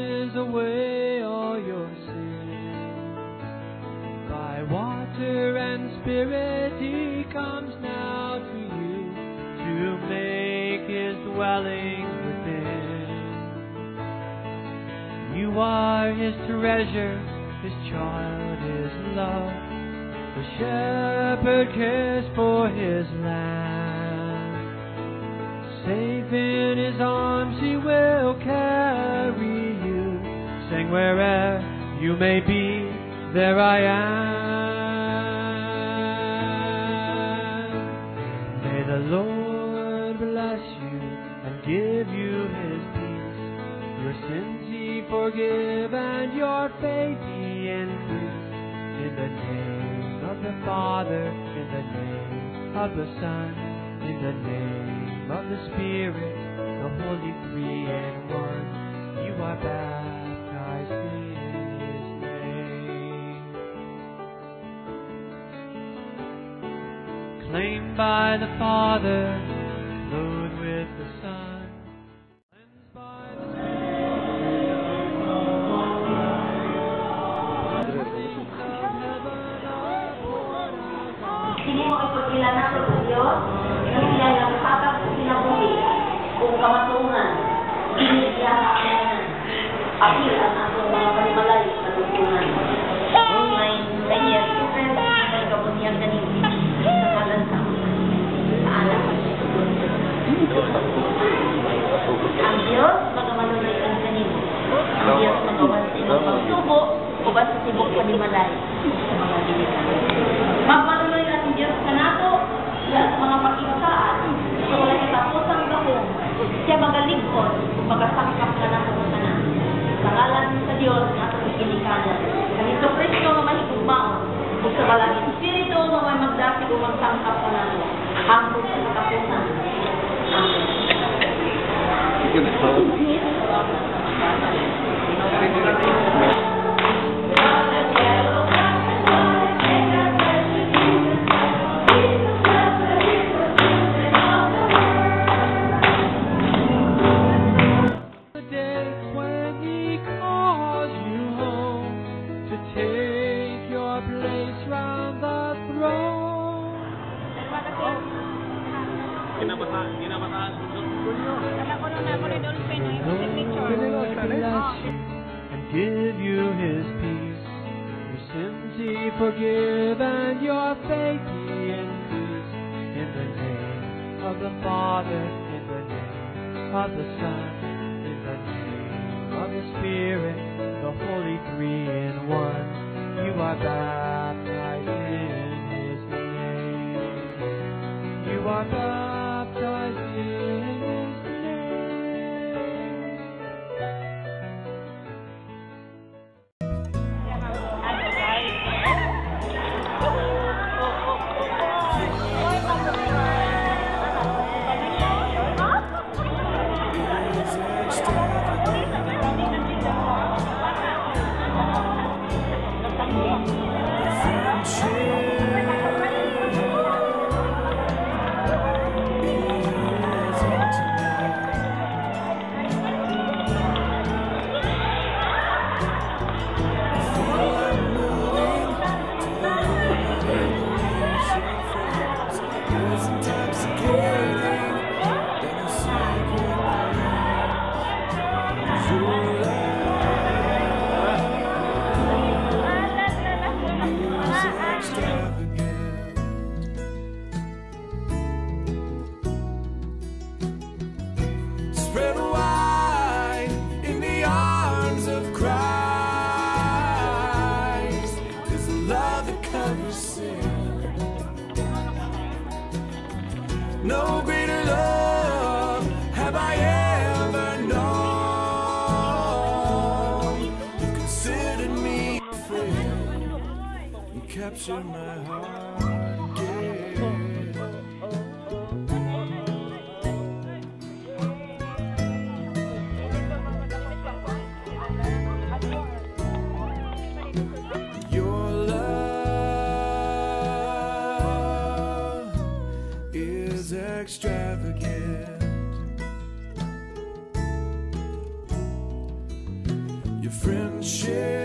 washes away all your sins. By water and spirit he comes now to you to make his dwelling within. You are his treasure, his child, his love. The shepherd cares for his lamb. Safe in his arms he will. Sing wherever you may be, there I am. May the Lord bless you and give you his peace. Your sins he forgive and your faith he increase. In the name of the Father, in the name of the Son, in the name of the Spirit, the Holy Three in One, you are baptized Claimed by the Father, flowed with the Son, Ang Diyos, magamalulay ang kanino. Ang Diyos, magawan sa inyong uban sa tibok sa limalay. Magmanuloy ang Diyos ka na to, lahat mga pakibasaan, sa wala niya tapos ang gahong. Siya magaligkon, magasaksak ka na sa na. Tangalan sa Diyos na atong ikinikanan. Kanito Kristo na may kung sa balagin spirito na may magdasig umang sangkap the forgive and your faith he increase. In the name of the Father, in the name of the Son, in the name of the Spirit, the Holy No greater love have I ever known. You considered me a friend. You captured my heart extravagant. Your friendship